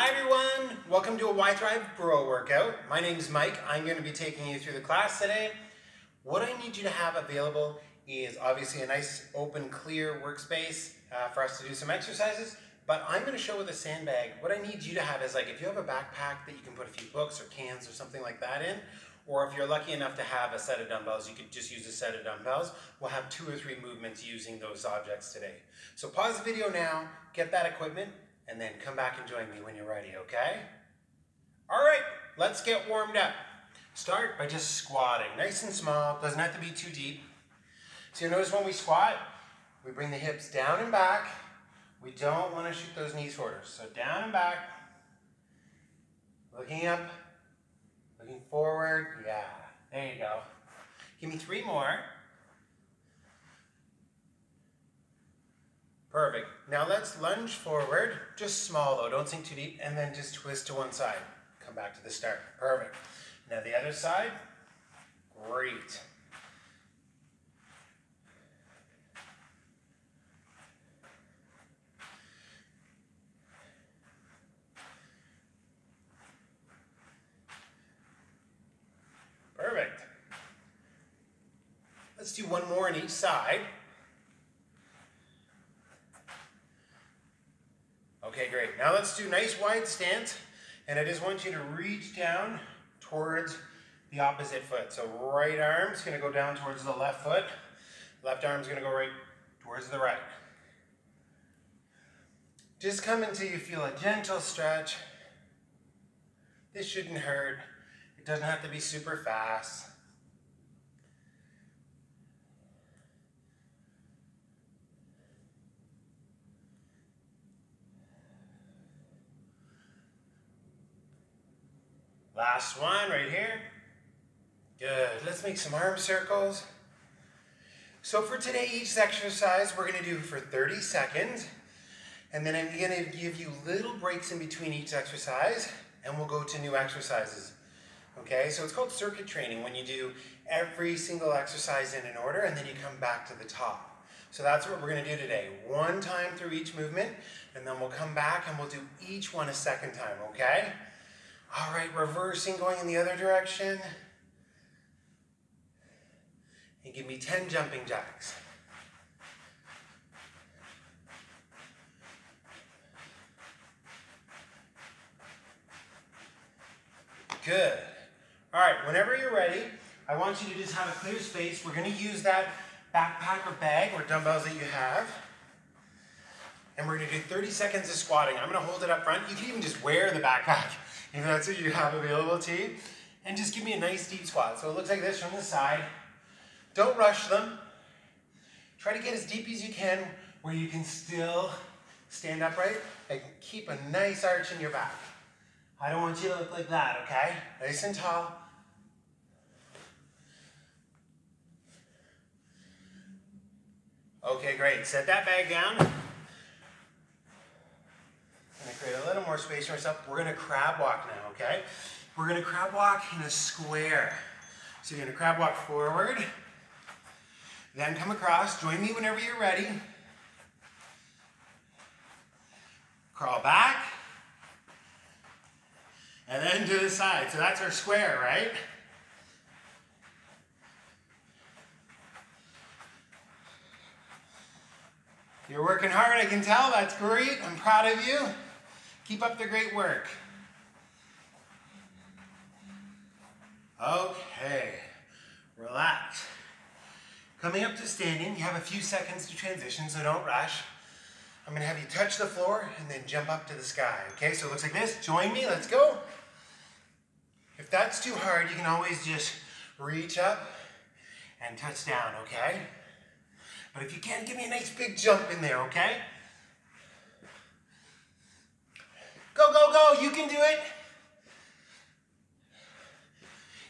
Hi everyone, welcome to a Y Thrive Bro workout. My name is Mike. I'm going to be taking you through the class today. What I need you to have available is obviously a nice open clear workspace uh, for us to do some exercises, but I'm going to show with a sandbag. What I need you to have is like if you have a backpack that you can put a few books or cans or something like that in, or if you're lucky enough to have a set of dumbbells, you could just use a set of dumbbells. We'll have two or three movements using those objects today. So pause the video now, get that equipment, and then come back and join me when you're ready, okay? All right, let's get warmed up. Start by just squatting, nice and small, doesn't have to be too deep. So you notice when we squat, we bring the hips down and back. We don't want to shoot those knees forward. So down and back, looking up, looking forward, yeah, there you go. Give me three more. Perfect. Now let's lunge forward, just small though, don't sink too deep, and then just twist to one side. Come back to the start. Perfect. Now the other side. Great. Perfect. Let's do one more on each side. Okay, great. Now let's do nice wide stance. And I just want you to reach down towards the opposite foot. So right arm's gonna go down towards the left foot. Left arm's gonna go right towards the right. Just come until you feel a gentle stretch. This shouldn't hurt. It doesn't have to be super fast. Last one right here. Good. Let's make some arm circles. So for today, each exercise we're going to do for 30 seconds. And then I'm going to give you little breaks in between each exercise. And we'll go to new exercises. Okay, so it's called circuit training when you do every single exercise in an order and then you come back to the top. So that's what we're going to do today. One time through each movement, and then we'll come back and we'll do each one a second time, okay? All right, reversing, going in the other direction. And give me 10 jumping jacks. Good. All right, whenever you're ready, I want you to just have a clear space. We're gonna use that backpack or bag or dumbbells that you have. And we're gonna do 30 seconds of squatting. I'm gonna hold it up front. You can even just wear the backpack if that's what you have available to you. And just give me a nice deep squat. So it looks like this from the side. Don't rush them. Try to get as deep as you can where you can still stand upright and keep a nice arch in your back. I don't want you to look like that, okay? Nice and tall. Okay, great. Set that bag down gonna create a little more space for myself. We're gonna crab walk now, okay? We're gonna crab walk in a square. So you're gonna crab walk forward, then come across. Join me whenever you're ready. Crawl back, and then to the side. So that's our square, right? You're working hard, I can tell. That's great. I'm proud of you. Keep up the great work. Okay, relax. Coming up to standing, you have a few seconds to transition, so don't rush. I'm gonna have you touch the floor and then jump up to the sky. Okay, so it looks like this. Join me, let's go. If that's too hard, you can always just reach up and touch down, okay? But if you can, give me a nice big jump in there, okay? You can do it.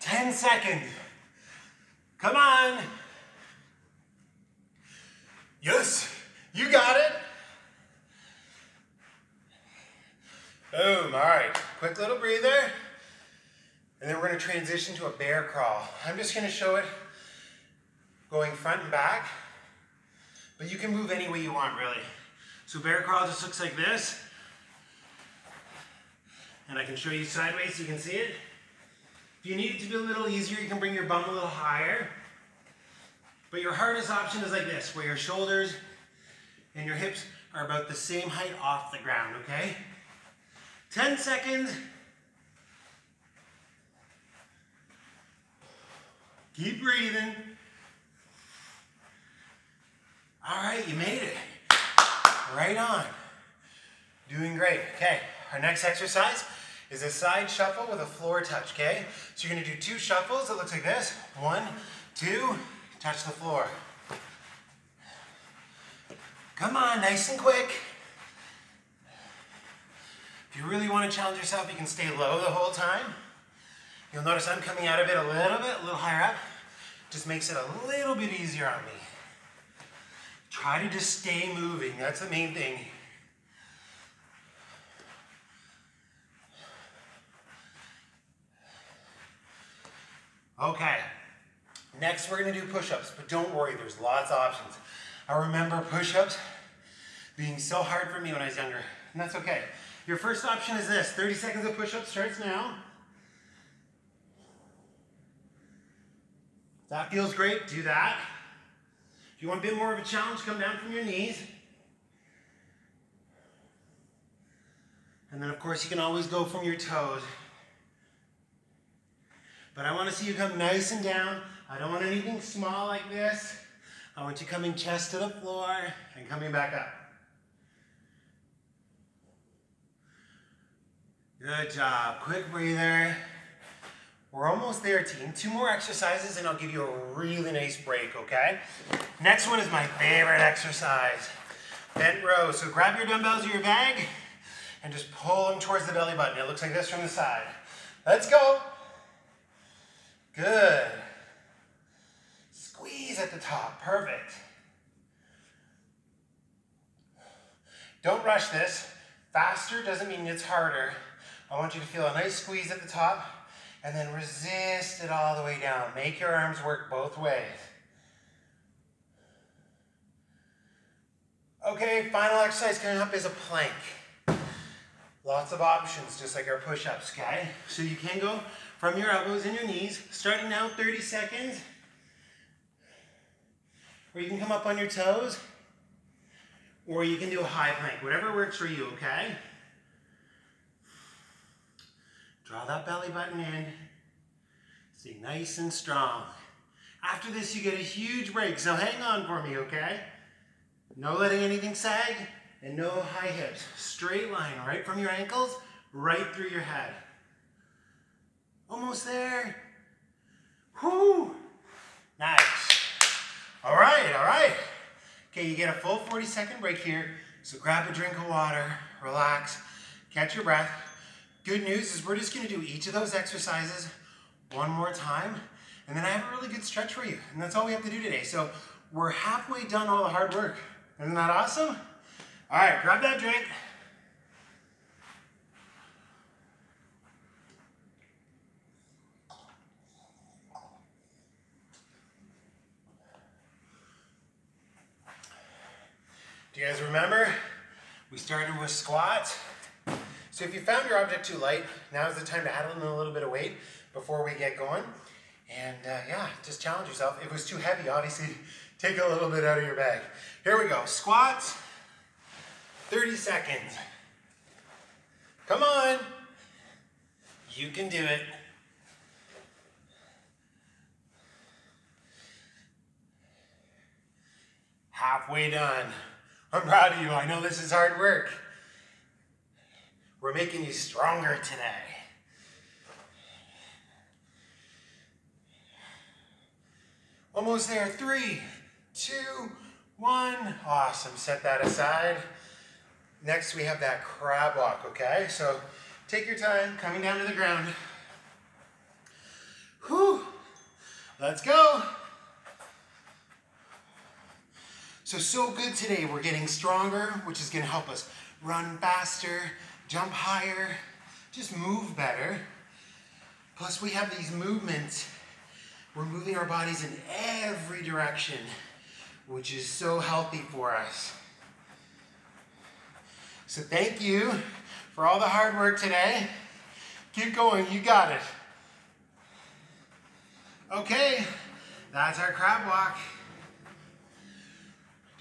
10 seconds. Come on. Yes, you got it. Boom, all right. Quick little breather. And then we're gonna transition to a bear crawl. I'm just gonna show it going front and back, but you can move any way you want, really. So bear crawl just looks like this. And I can show you sideways so you can see it. If you need it to be a little easier, you can bring your bum a little higher. But your hardest option is like this, where your shoulders and your hips are about the same height off the ground, okay? 10 seconds. Keep breathing. All right, you made it. Right on. Doing great. Okay, our next exercise is a side shuffle with a floor touch, okay? So you're gonna do two shuffles. It looks like this. One, two, touch the floor. Come on, nice and quick. If you really want to challenge yourself, you can stay low the whole time. You'll notice I'm coming out of it a little bit, a little higher up. Just makes it a little bit easier on me. Try to just stay moving. That's the main thing. Okay. Next, we're going to do push-ups, but don't worry, there's lots of options. I remember push-ups being so hard for me when I was younger, and that's okay. Your first option is this, 30 seconds of push-ups starts now. That feels great, do that. If you want a bit more of a challenge, come down from your knees. And then of course you can always go from your toes. But I want to see you come nice and down. I don't want anything small like this. I want you coming chest to the floor and coming back up. Good job. Quick breather. We're almost there, team. Two more exercises and I'll give you a really nice break, okay? Next one is my favorite exercise. Bent row. So grab your dumbbells or your bag and just pull them towards the belly button. It looks like this from the side. Let's go. Good. Squeeze at the top. Perfect. Don't rush this. Faster doesn't mean it's harder. I want you to feel a nice squeeze at the top and then resist it all the way down. Make your arms work both ways. Okay, final exercise coming up is a plank. Lots of options, just like our push-ups, okay? So you can go from your elbows and your knees, starting now 30 seconds. Or you can come up on your toes, or you can do a high plank, whatever works for you, okay? Draw that belly button in. Stay nice and strong. After this, you get a huge break, so hang on for me, okay? No letting anything sag, and no high hips. Straight line, right from your ankles, right through your head. Almost there. Whoo! Nice. All right, all right. Okay, you get a full 40 second break here. So grab a drink of water, relax, catch your breath. Good news is we're just gonna do each of those exercises one more time, and then I have a really good stretch for you. And that's all we have to do today. So we're halfway done all the hard work. Isn't that awesome? All right, grab that drink. Do you guys remember? We started with squats. So if you found your object too light, now is the time to add in a little bit of weight before we get going. And uh, yeah, just challenge yourself. If it was too heavy, obviously take a little bit out of your bag. Here we go, squats, 30 seconds. Come on, you can do it. Halfway done. I'm proud of you. I know this is hard work. We're making you stronger today. Almost there. Three, two, one. Awesome. Set that aside. Next, we have that crab walk, okay? So take your time coming down to the ground. Whew. Let's go. So, so good today. We're getting stronger, which is gonna help us run faster, jump higher, just move better. Plus we have these movements. We're moving our bodies in every direction, which is so healthy for us. So thank you for all the hard work today. Keep going, you got it. Okay, that's our crab walk.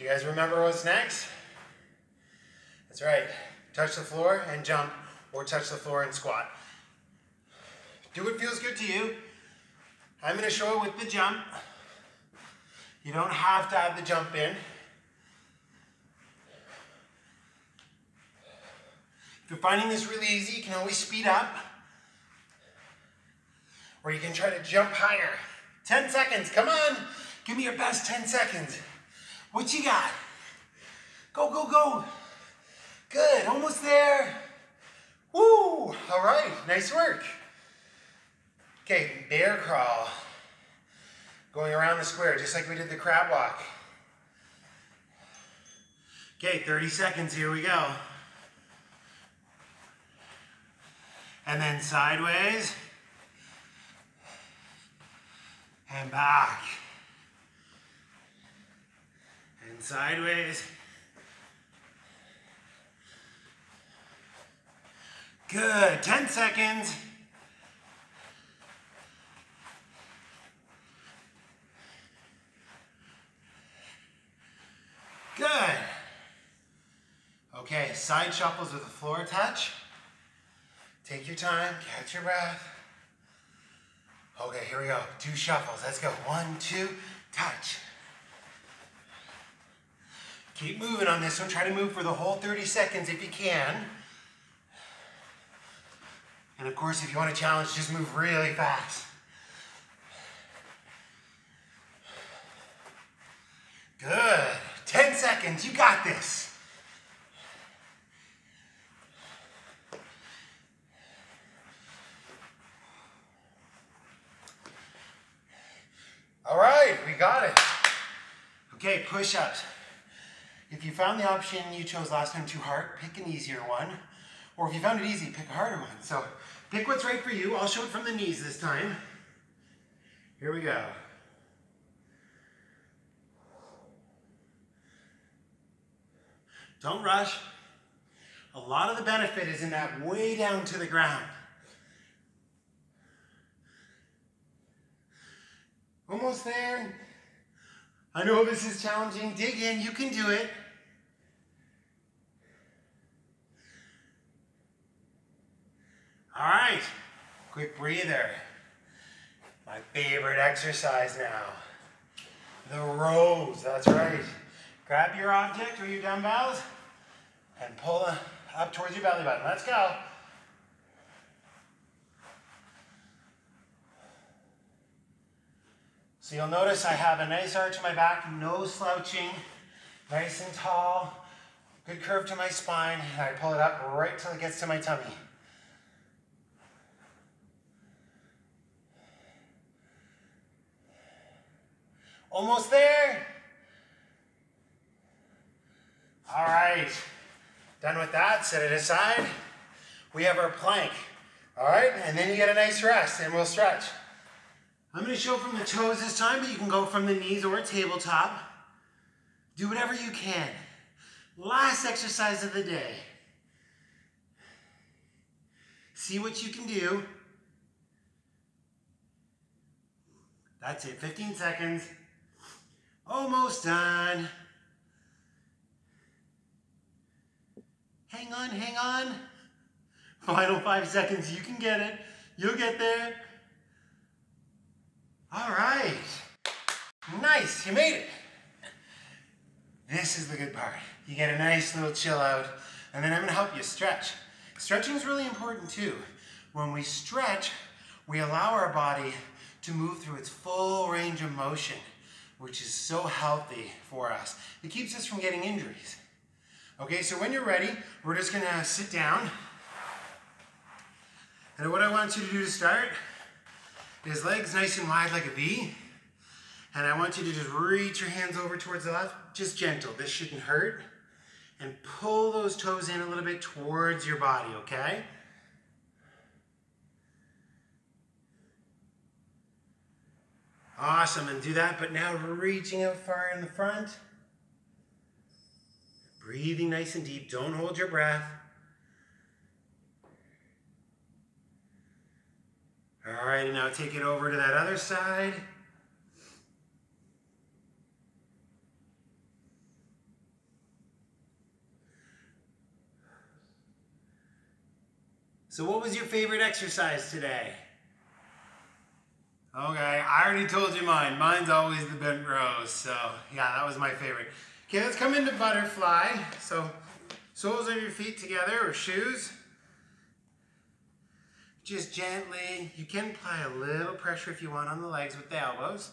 You guys remember what's next? That's right. Touch the floor and jump, or touch the floor and squat. Do what feels good to you. I'm going to show it with the jump. You don't have to have the jump in. If you're finding this really easy, you can always speed up. Or you can try to jump higher. 10 seconds, come on. Give me your best 10 seconds. What you got? Go, go, go. Good, almost there. Woo, all right, nice work. Okay, bear crawl. Going around the square, just like we did the crab walk. Okay, 30 seconds, here we go. And then sideways. And back. And sideways. Good, 10 seconds. Good. Okay, side shuffles with a floor touch. Take your time, catch your breath. Okay, here we go. Two shuffles. Let's go. One, two, touch. Keep moving on this one. Try to move for the whole 30 seconds if you can. And of course, if you want to challenge, just move really fast. Good. 10 seconds. You got this. All right, we got it. Okay, push-ups. If you found the option you chose last time too hard, pick an easier one. Or if you found it easy, pick a harder one. So pick what's right for you. I'll show it from the knees this time. Here we go. Don't rush. A lot of the benefit is in that way down to the ground. Almost there. I know this is challenging. Dig in, you can do it. All right, quick breather. My favorite exercise now. The rows, that's right. Grab your object or your dumbbells and pull up towards your belly button. Let's go. So you'll notice I have a nice arch in my back, no slouching, nice and tall, good curve to my spine, and I pull it up right till it gets to my tummy. Almost there. All right, done with that, set it aside. We have our plank, all right? And then you get a nice rest and we'll stretch. I'm gonna show from the toes this time, but you can go from the knees or tabletop. Do whatever you can. Last exercise of the day. See what you can do. That's it, 15 seconds. Almost done. Hang on, hang on. Final five seconds, you can get it. You'll get there. All right. Nice, you made it. This is the good part. You get a nice little chill out, and then I'm gonna help you stretch. Stretching is really important too. When we stretch, we allow our body to move through its full range of motion, which is so healthy for us. It keeps us from getting injuries. Okay, so when you're ready, we're just gonna sit down. And what I want you to do to start is legs nice and wide like a V. And I want you to just reach your hands over towards the left, just gentle. This shouldn't hurt. And pull those toes in a little bit towards your body, okay? Awesome, and do that, but now reaching out far in the front. Breathing nice and deep, don't hold your breath. All right, and now take it over to that other side. So what was your favorite exercise today? Okay, I already told you mine. Mine's always the bent rows. So yeah, that was my favorite. Okay, let's come into butterfly. So soles of your feet together or shoes. Just gently, you can apply a little pressure if you want on the legs with the elbows.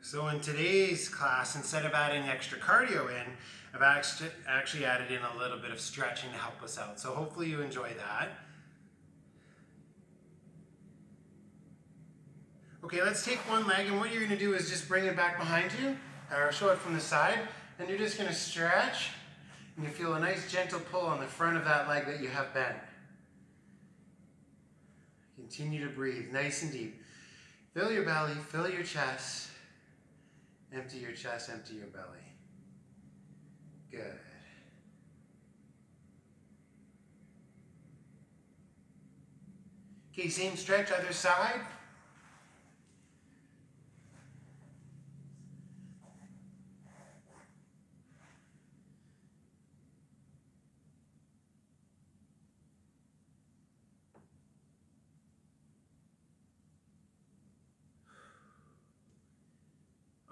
So in today's class, instead of adding extra cardio in, I've actually added in a little bit of stretching to help us out. So hopefully you enjoy that. Okay, let's take one leg and what you're gonna do is just bring it back behind you, or show it from the side, and you're just gonna stretch, and you feel a nice gentle pull on the front of that leg that you have bent. Continue to breathe, nice and deep. Fill your belly, fill your chest, Empty your chest, empty your belly. Good. Okay, same stretch, other side.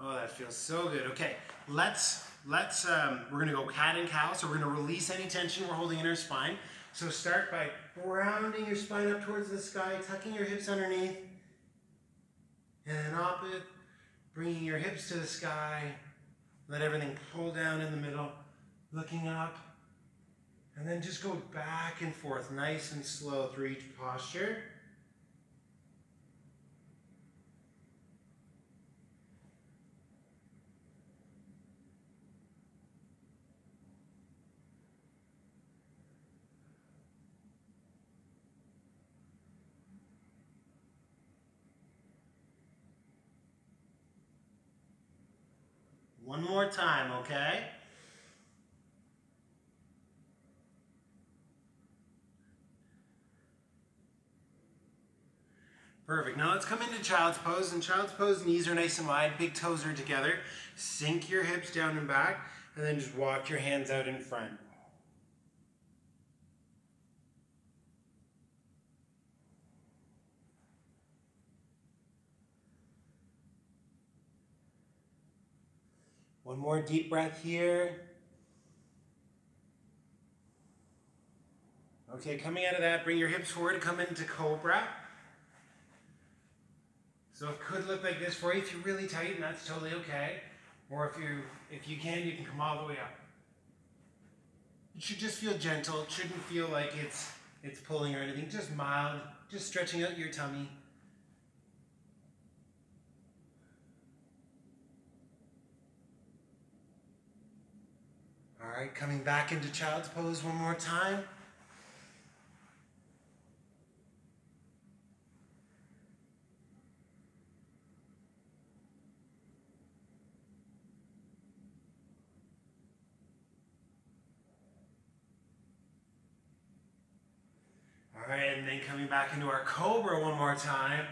Oh, that feels so good. Okay, let's, let's um, we're gonna go cat and cow, so we're gonna release any tension we're holding in our spine. So start by rounding your spine up towards the sky, tucking your hips underneath, and up it, bringing your hips to the sky, let everything pull down in the middle, looking up, and then just go back and forth, nice and slow through each posture. One more time, okay? Perfect. Now let's come into child's pose. In child's pose, knees are nice and wide, big toes are together. Sink your hips down and back, and then just walk your hands out in front. One more deep breath here. Okay, coming out of that, bring your hips forward come into Cobra. So it could look like this for you if you're really tight, and that's totally okay. Or if you if you can, you can come all the way up. It should just feel gentle. It shouldn't feel like it's it's pulling or anything. Just mild, just stretching out your tummy. All right, coming back into child's pose one more time. All right, and then coming back into our cobra one more time.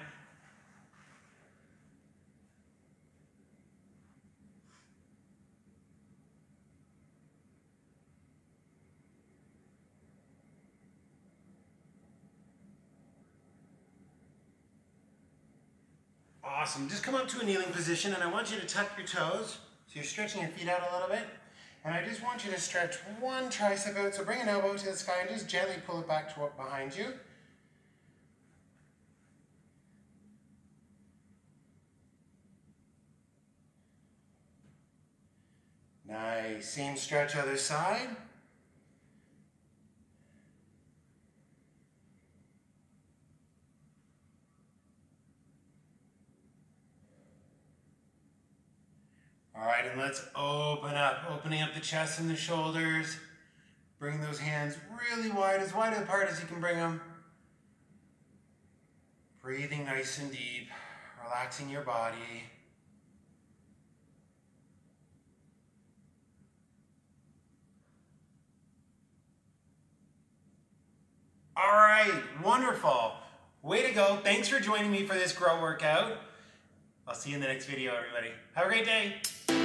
Awesome. Just come up to a kneeling position and I want you to tuck your toes. So you're stretching your feet out a little bit. And I just want you to stretch one tricep out. So bring an elbow to the sky and just gently pull it back to what behind you. Nice. Same stretch other side. All right, and let's open up, opening up the chest and the shoulders. Bring those hands really wide, as wide apart as you can bring them. Breathing nice and deep, relaxing your body. All right, wonderful. Way to go. Thanks for joining me for this grow workout. I'll see you in the next video, everybody. Have a great day.